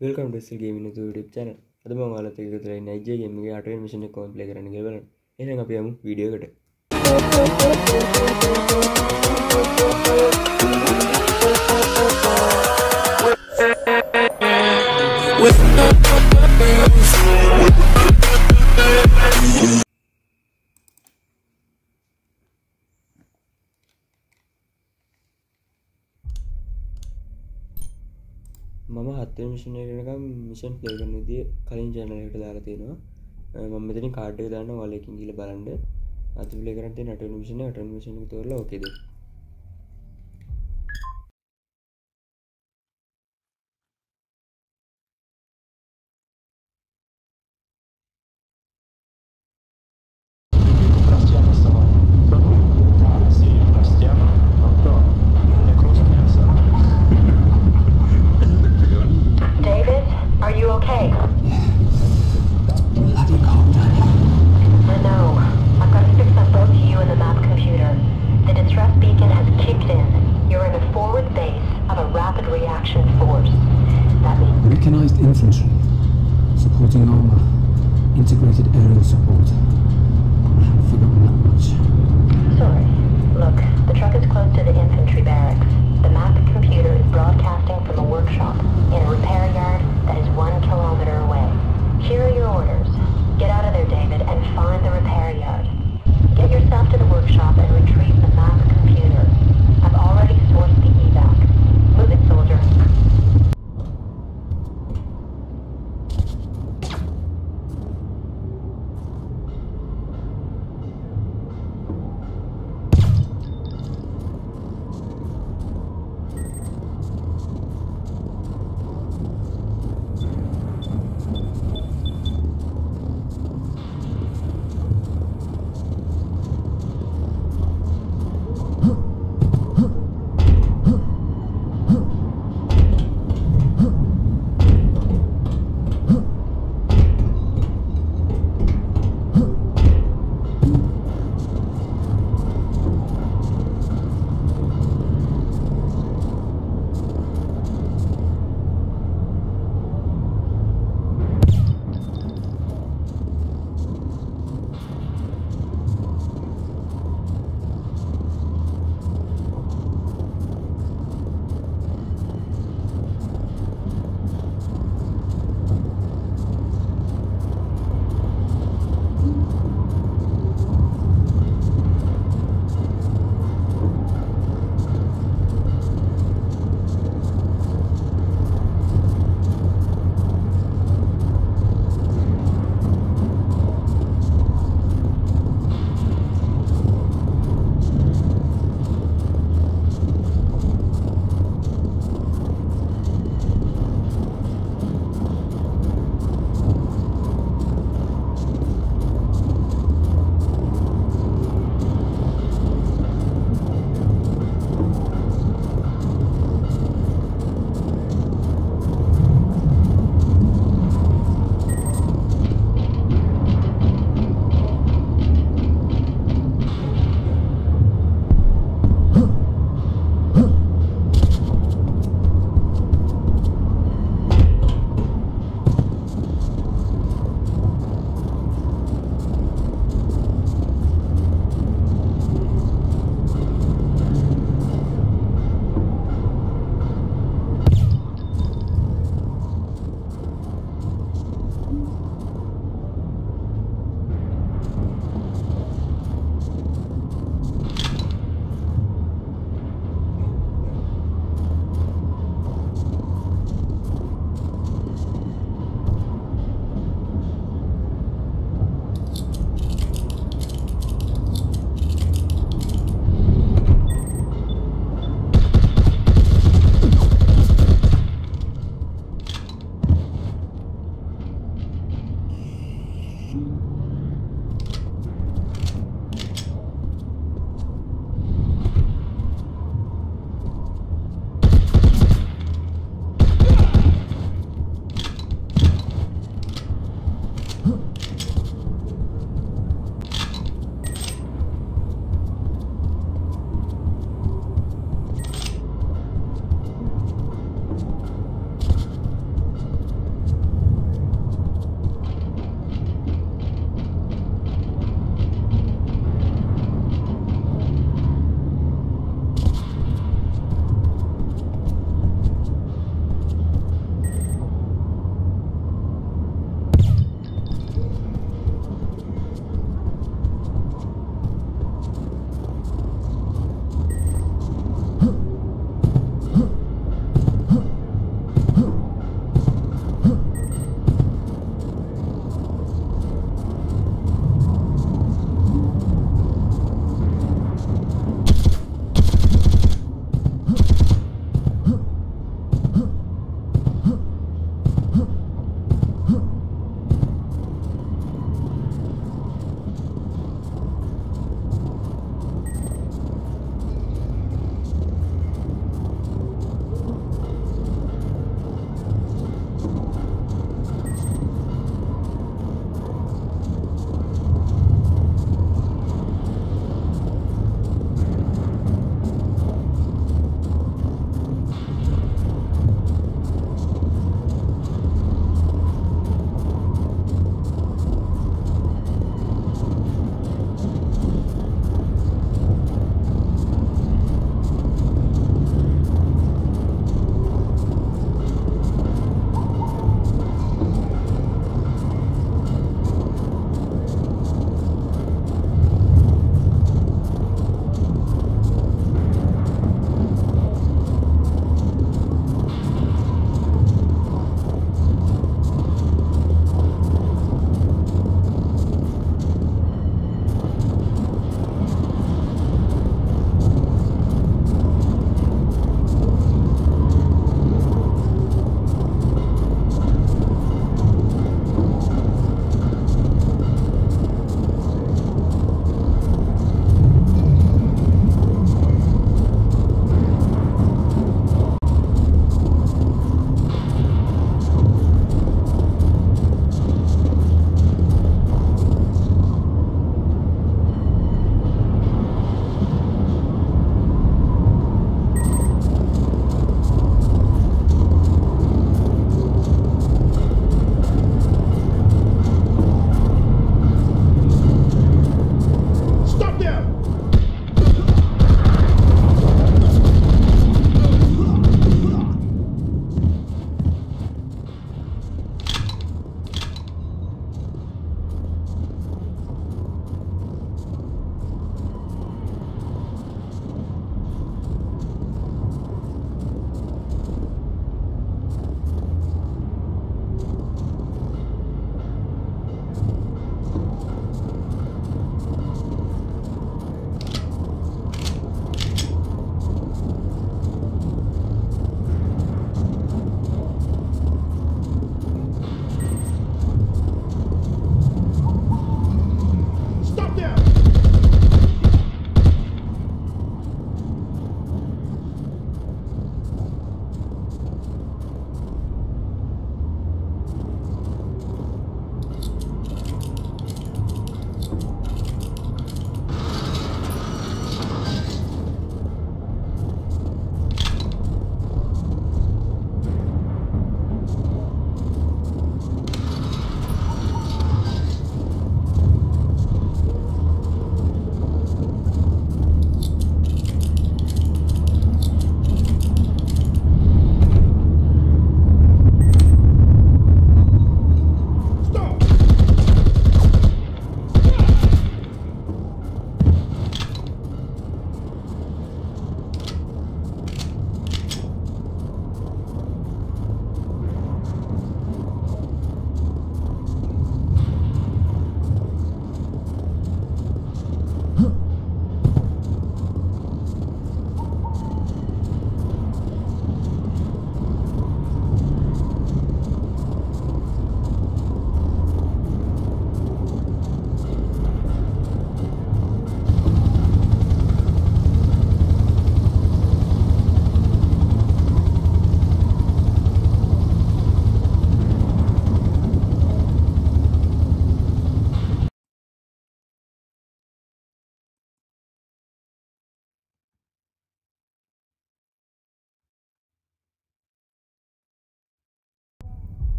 Welcome ටෙස්සල් ගේමින tap චන අද මංගලත එකතුරයි නයිජයගේමගේ අටෙන් මිෂණ කොම්පලේ කරන ගෙවල එන අප යමු වීඩියෝකට මම හත්ත මිෂණයකම් මිෂන් ප්ලේ කරන දිය කලින් ජනලට දාලා තියෙනවා. මම මෙතන කාඩ්ඩ දාන්න වලකින් ගිල බලන්ඩ අත පලේ කරට නට මිෂන ට මිෂණ තොරල ඕකෙද Armor. Integrated aerial support. I haven't forgotten that much. Sorry. Look, the truck is close to the infantry barracks. The map computer is broadcasting from a workshop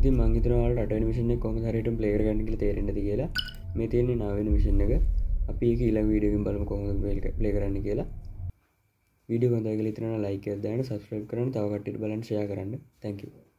ඉතින් මංහිතනවාට අට මිෂන කොම හරට ප්ලේර ගන්නක තේරෙන්නද කියලා. මේ තියන්නේ නාවෙන මිෂණ එක. අපි කියලා වීඩියකින් බලම කොහොම ප්ලේ කරන්න කියලා. වීඩිය ගොඳගල තන ලයික දැන සස්ක්‍රප් කරන තවකටට බලන්ශයා කරන්න. තැංකව